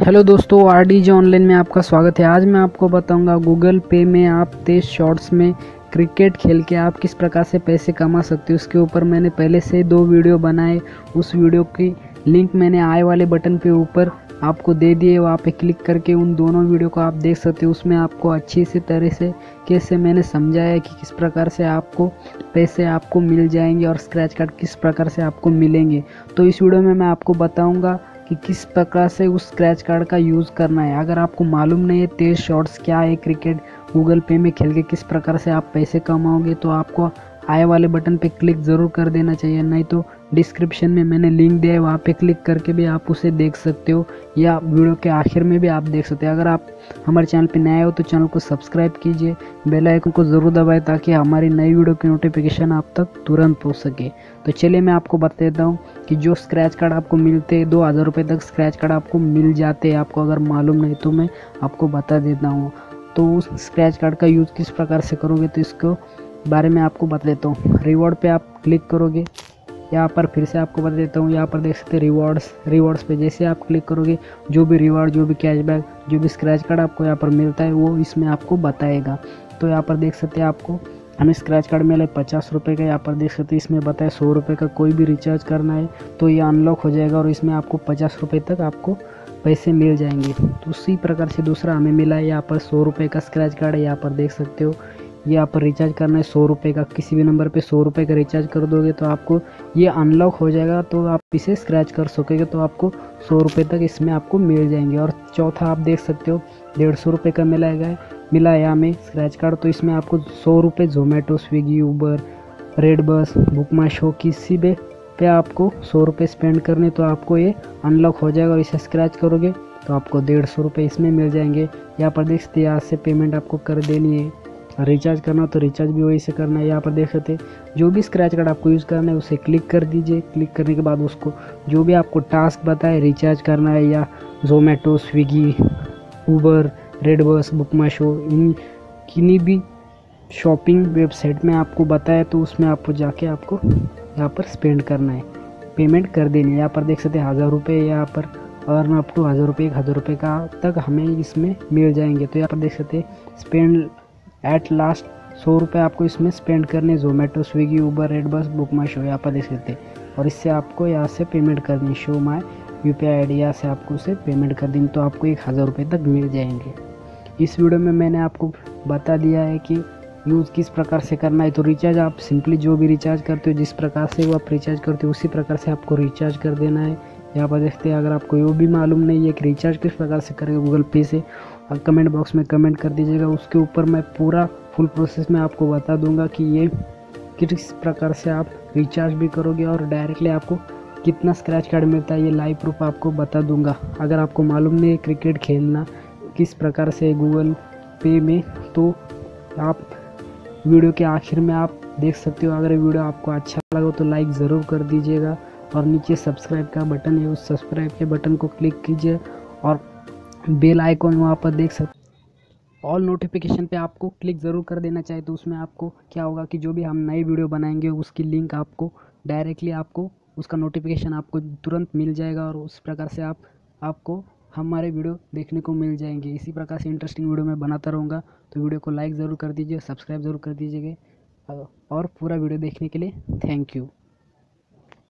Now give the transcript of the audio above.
Hello दोस्तों R D G online में आपका स्वागत है। आज मैं आपको बताऊँगा गूगल पे में आप तेज शॉर्ट्स में क्रिकेट खेल के आप किस प्रकार से पैसे कमा सकते हो। उसके ऊपर मैंने पहले से दो वीडियो बनाए। उस वीडियो की लिंक मैंने आए वाले बटन पे ऊपर आपको दे दिए। वहाँ पे क्लिक करके उन दोनों वीडियो को आप देख सकते हो। उसमें आपको अच्छी सी तरह से कैसे मैंने समझाया कि किस प्रकार से आपको पैसे आपको मिल जाएँगे और स्क्रैच कार्ड किस प्रकार से आपको मिलेंगे। तो इस वीडियो में मैं आपको बताऊँगा कि किस प्रकार से उस स्क्रैच कार्ड का यूज़ करना है। अगर आपको मालूम नहीं है तेज शॉट्स क्या है क्रिकेट गूगल पे में खेल के किस प्रकार से आप पैसे कमाओगे तो आपको आए वाले बटन पे क्लिक ज़रूर कर देना चाहिए, नहीं तो डिस्क्रिप्शन में मैंने लिंक दिया है, वहाँ पे क्लिक करके भी आप उसे देख सकते हो या वीडियो के आखिर में भी आप देख सकते हो। अगर आप हमारे चैनल पे नए हो तो चैनल को सब्सक्राइब कीजिए, बेल आइकन को ज़रूर दबाएँ ताकि हमारी नई वीडियो की नोटिफिकेशन आप तक तुरंत पहुँच सके। तो चलिए मैं आपको बता देता हूँ कि जो स्क्रैच कार्ड आपको मिलते हैं, दो हज़ार रुपये तक स्क्रैच कार्ड आपको मिल जाते हैं। आपको अगर मालूम नहीं तो मैं आपको बता देता हूँ। तो उस स्क्रैच कार्ड का यूज़ किस प्रकार से करोगे तो इसको बारे में आपको बता देता हूँ। रिवॉर्ड पे आप क्लिक करोगे, यहाँ पर फिर से आपको बता देता हूँ। यहाँ पर देख सकते हैं रिवॉर्ड्स रिवॉर्ड्स पे जैसे आप क्लिक करोगे, जो भी रिवॉर्ड जो भी कैशबैक जो भी स्क्रैच कार्ड आपको यहाँ पर मिलता है, वो इसमें आपको बताएगा। तो यहाँ पर देख सकते हैं आपको, हमें स्क्रैच कार्ड मिला है पचास रुपये का। यहाँ पर देख सकते हैं इसमें बताए सौ रुपये का कोई भी रिचार्ज करना है तो ये अनलॉक हो जाएगा और इसमें आपको पचास रुपये तक आपको पैसे मिल जाएँगे। तो उसी प्रकार से दूसरा हमें मिला है, यहाँ पर सौ रुपये का स्क्रैच कार्ड है। यहाँ पर देख सकते हो ये आप रिचार्ज करना है सौ रुपये का। किसी भी नंबर पे सौ रुपये का रिचार्ज कर दोगे तो आपको ये अनलॉक हो जाएगा। तो आप इसे स्क्रैच कर सकोगे तो आपको सौ रुपये तक इसमें आपको मिल जाएँगे। और चौथा आप देख सकते हो, डेढ़ सौ रुपये का मिला है मिला है हमें स्क्रैच कार्ड तो इसमें आपको सौ रुपये Zomato Swiggy Uber red bus book my show किसी भी पे आपको सौ रुपये स्पेंड करने तो आपको ये अनलॉक हो जाएगा। और इसे स्क्रैच करोगे तो आपको डेढ़ सौ रुपये इसमें मिल जाएँगे। यहाँ पर देख सकते यहाँ से पेमेंट आपको कर देनी है। रिचार्ज करना तो रिचार्ज भी वही से करना है, यहाँ पर देख सकते हैं। जो भी स्क्रैच कार्ड आपको यूज़ करना है, उसे क्लिक कर दीजिए। क्लिक करने के बाद उसको जो भी आपको टास्क बताए रिचार्ज करना है, या Zomato Swiggy Uber red bus book my show इन किन्हीं भी शॉपिंग वेबसाइट में आपको बताया तो उसमें आपको जाके आपको यहाँ पर स्पेंड करना है। पेमेंट कर देनी है। यहाँ पर देख सकते हैं, हज़ार रुपये यहाँ पर अर्न अप टू हज़ार रुपये, एक हज़ार रुपये का तक हमें इसमें मिल जाएँगे। तो यहाँ पर देख सकते हैं स्पेंड एट लास्ट सौ रुपये आपको इसमें स्पेंड करने Zomato Swiggy Uber red bus book my show यहाँ पर देख सकते और इससे आपको यहाँ से पेमेंट करनी show my U P I यहाँ से आपको उसे पेमेंट कर देंगे तो आपको एक हज़ार रुपये तक मिल जाएँगे। इस वीडियो में मैंने आपको बता दिया है कि यूज़ किस प्रकार से करना है। तो रिचार्ज आप सिंपली जो भी रिचार्ज करते हो, जिस प्रकार से वो आप रिचार्ज करते हो, उसी प्रकार से आपको रिचार्ज कर देना है। यहाँ पर देखते हैं, अगर आपको वो भी मालूम नहीं है कि रिचार्ज किस प्रकार से करेगा गूगल पे से कमेंट बॉक्स में कमेंट कर दीजिएगा। उसके ऊपर मैं पूरा फुल प्रोसेस में आपको बता दूँगा कि ये किस प्रकार से आप रिचार्ज भी करोगे और डायरेक्टली आपको कितना स्क्रैच कार्ड मिलता है, ये लाइव प्रूफ आपको बता दूँगा। अगर आपको मालूम नहीं है क्रिकेट खेलना किस प्रकार से गूगल पे में तो आप वीडियो के आखिर में आप देख सकते हो। अगर वीडियो आपको अच्छा लगा तो लाइक ज़रूर कर दीजिएगा। और नीचे सब्सक्राइब का बटन है, उस सब्सक्राइब के बटन को क्लिक कीजिए और बेल आइकॉन वहाँ पर देख सकते ऑल नोटिफिकेशन पे आपको क्लिक ज़रूर कर देना चाहिए तो उसमें आपको क्या होगा कि जो भी हम नई वीडियो बनाएँगे, उसकी लिंक आपको डायरेक्टली आपको, उसका नोटिफिकेशन आपको तुरंत मिल जाएगा और उस प्रकार से आप, आपको हमारे वीडियो देखने को मिल जाएँगे। इसी प्रकार से इंटरेस्टिंग वीडियो मैं बनाता रहूँगा तो वीडियो को लाइक ज़रूर कर दीजिए सब्सक्राइब ज़रूर कर दीजिएगा और पूरा वीडियो देखने के लिए थैंक यू